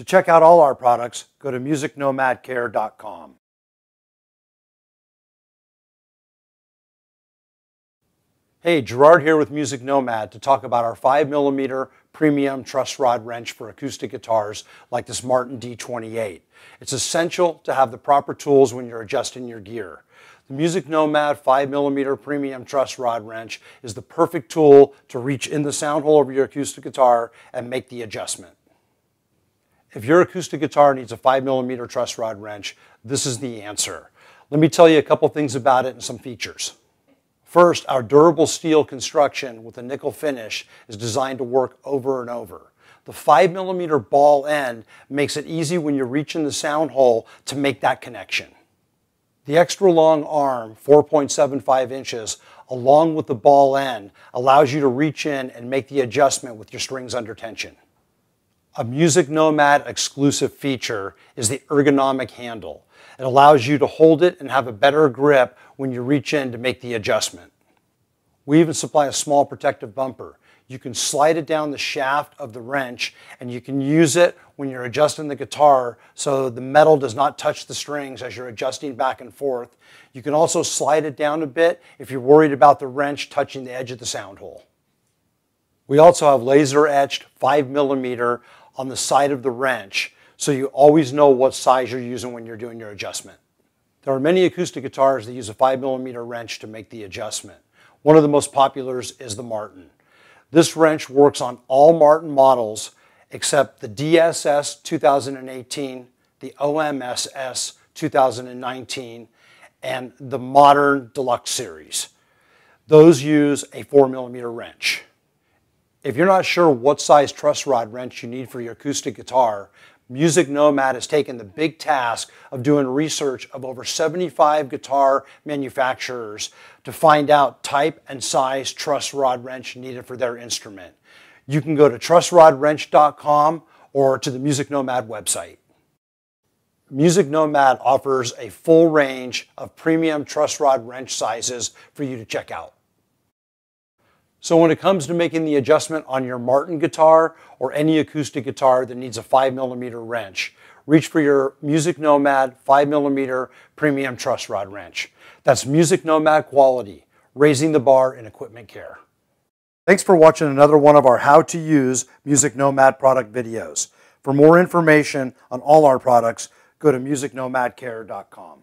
To check out all our products, go to musicnomadcare.com. Hey, Gerard here with Music Nomad to talk about our 5mm premium truss rod wrench for acoustic guitars like this Martin D28. It's essential to have the proper tools when you're adjusting your gear. The Music Nomad 5mm premium truss rod wrench is the perfect tool to reach in the sound hole of your acoustic guitar and make the adjustment. If your acoustic guitar needs a 5 millimeter truss rod wrench, this is the answer. Let me tell you a couple things about it and some features. First, our durable steel construction with a nickel finish is designed to work over and over. The 5 millimeter ball end makes it easy when you reach in the sound hole to make that connection. The extra long arm, 4.75 inches, along with the ball end, allows you to reach in and make the adjustment with your strings under tension. A Music Nomad exclusive feature is the ergonomic handle. It allows you to hold it and have a better grip when you reach in to make the adjustment. We even supply a small protective bumper. You can slide it down the shaft of the wrench and you can use it when you're adjusting the guitar so the metal does not touch the strings as you're adjusting back and forth. You can also slide it down a bit if you're worried about the wrench touching the edge of the sound hole. We also have laser etched 5 millimeter on the side of the wrench so you always know what size you're using when you're doing your adjustment. There are many acoustic guitars that use a 5 millimeter wrench to make the adjustment. One of the most popular is the Martin. This wrench works on all Martin models except the DSS 2018, the OMSS 2019, and the Modern Deluxe Series. Those use a 4 millimeter wrench. If you're not sure what size truss rod wrench you need for your acoustic guitar, Music Nomad has taken the big task of doing research of over 75 guitar manufacturers to find out type and size truss rod wrench needed for their instrument. You can go to trussrodwrench.com or to the Music Nomad website. Music Nomad offers a full range of premium truss rod wrench sizes for you to check out. So when it comes to making the adjustment on your Martin guitar or any acoustic guitar that needs a 5 millimeter wrench, reach for your Music Nomad 5 millimeter premium truss rod wrench. That's Music Nomad quality, raising the bar in equipment care. Thanks for watching another one of our how to use Music Nomad product videos. For more information on all our products, go to musicnomadcare.com.